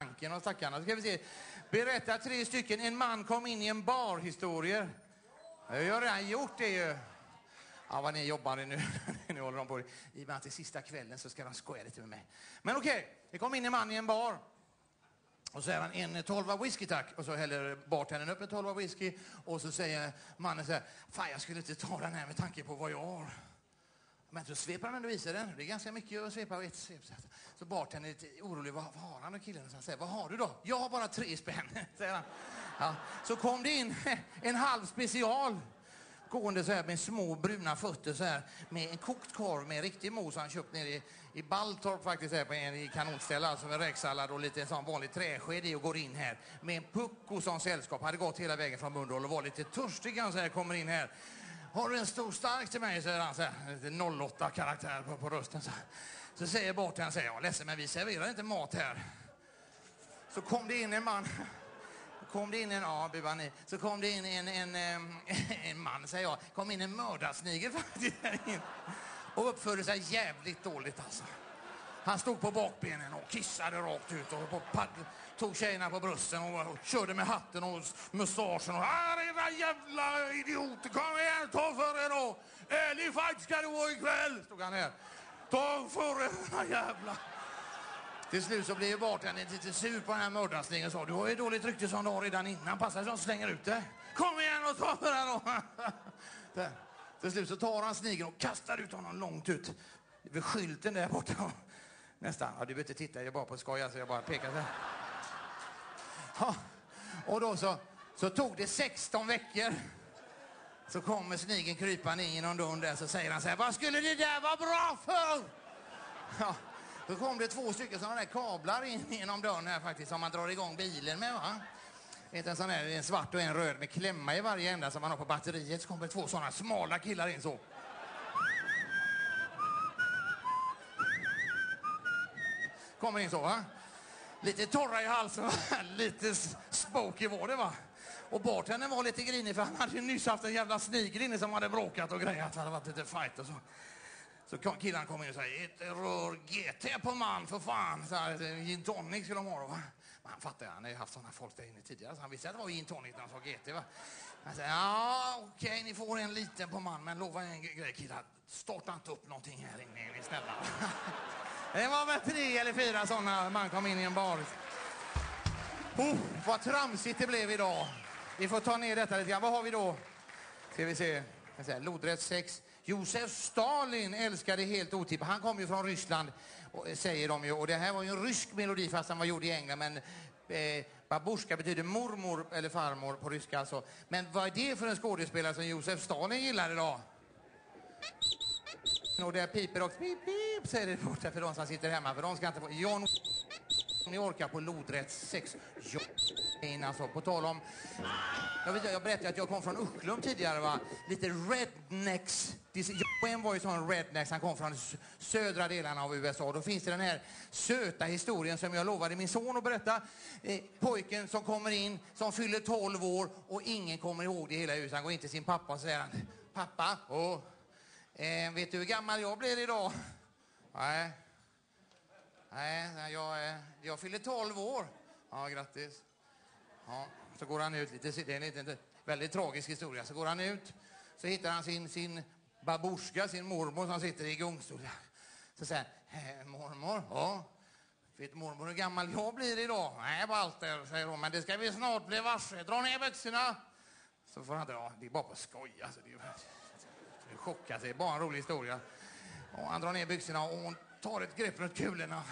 banken av stackarna. Ska vi se. Berätta tre stycken. En man kom in i en bar historier. Jag har redan gjort det ju. Ja, vad ni jobbar nu. nu håller de på. I och med att det är sista kvällen så ska de skoja lite med mig. Men okej, okay. det kom in en man i en bar. Och så säger han en tolva whisky tack. Och så häller bartendern upp en tolva whisky. Och så säger mannen så här, fan jag skulle inte ta den här med tanke på vad jag har. Men så sveper han ändå i den. Det är ganska mycket att svepa och ett svep. Så bartendern är lite orolig. Vad, vad har han och killen? Så han säger, vad har du då? Jag har bara tre spänn, säger han. Ja. Så kom det in en halv special gående så här med små bruna fötter så här med en kokt korv med riktig mos han köpt nere i, i Balltorp faktiskt här på en i kanotställe alltså med räksallad och lite en sån vanlig träsked i och går in här med en pucko som sällskap. Hade gått hela vägen från Mölndal och var lite törstig han så här kommer in här. Har du en stor stark till mig? säger han så här, 08 karaktär på, på rösten. Så, så säger bartendern, säger jag, ledsen men vi serverar inte mat här. Så kom det in en man kom det in en, ja, ni. så kom det in en, en, en, en man, säger jag, kom in en mördarsnigel faktiskt. Och uppförde sig jävligt dåligt alltså. Han stod på bakbenen och kissade rakt ut och på tog tjejerna på brösten och, och körde med hatten och mustaschen och era jävla idioter, kom igen, ta för er då! Ärlig fight ska det vara ikväll, stod han här. Ta för er, era jävla... Till slut så blev bartendern lite sur på den här mördarslingen och sa du har ju dåligt rykte som du har redan innan. Passa dig slänger ut det. Kom igen och ta för den då. Till slut så tar han snigeln och kastar ut honom långt ut vid skylten där borta. Nästan. Ja, du behöver inte titta, jag är bara på skoj, alltså jag bara pekar så Ja. Och då så, så tog det 16 veckor. Så kommer snigeln krypande in genom dörren där så säger han så här, vad skulle det där vara bra för? Ja. Då kom det två stycken sådana där kablar in genom dörren här faktiskt som man drar igång bilen med va. En sån här, en svart och en röd med klämma i varje ända som man har på batteriet. Så kommer två sådana smala killar in så. Kommer in så va. Lite torra i halsen, va? lite spooky var det va. Och bartendern var lite grinig för han hade ju nyss haft en jävla snigel inne som hade bråkat och grejat. Det hade varit lite fight och så. Så killarna kommer in och säger ett rör GT på man för fan. Så här, eh, gin tonic skulle de ha då. Va? Men han fattar, han har ju haft sådana folk där inne tidigare så han visste att det var gin tonic när han sa GT. Va? Han säger ja okej okay, ni får en liten på man men lova en grej killar. Starta inte upp någonting här inne är ni snälla. det var väl tre eller fyra sådana man kom in i en bar. Oh, vad tramsigt det blev idag. Vi får ta ner detta lite grann. Vad har vi då? Ska vi se. Lodrätt 6. Josef Stalin älskade helt otippat. Han kom ju från Ryssland, eh, säger de ju. Och det här var ju en rysk melodi fast han var gjord i England. Men eh, babushka betyder mormor eller farmor på ryska alltså. Men vad är det för en skådespelare som Josef Stalin gillade då? Och det piper också pip, pip, säger det borta för de som sitter hemma. För de ska inte få... John ni orkar på lodrätt 6. John, alltså, på tal om... Jag, vet, jag berättade att jag kom från Ucklum tidigare, va? Lite rednecks. John var ju sån rednecks, han kom från södra delarna av USA. Då finns det den här söta historien som jag lovade min son att berätta. Eh, pojken som kommer in, som fyller 12 år och ingen kommer ihåg det hela huset. Han går in till sin pappa och säger Pappa, oh, eh, vet du hur gammal jag blir idag? Nej. Nej, jag, jag fyller 12 år. Ja, grattis. Ja, så går han ut lite, det är en liten, väldigt tragisk historia. Så går han ut, så hittar han sin, sin baborska, sin mormor som sitter i gungstol. Så säger han, eh, mormor, ja. Vet mormor hur gammal jag blir idag? Nej, Walter, säger hon, men det ska vi snart bli varse. Dra ner byxorna. Så får han dra, det är bara på skoj alltså. Det är, det chockar sig, bara en rolig historia. Och han drar ner byxorna och hon tar ett grepp runt kulorna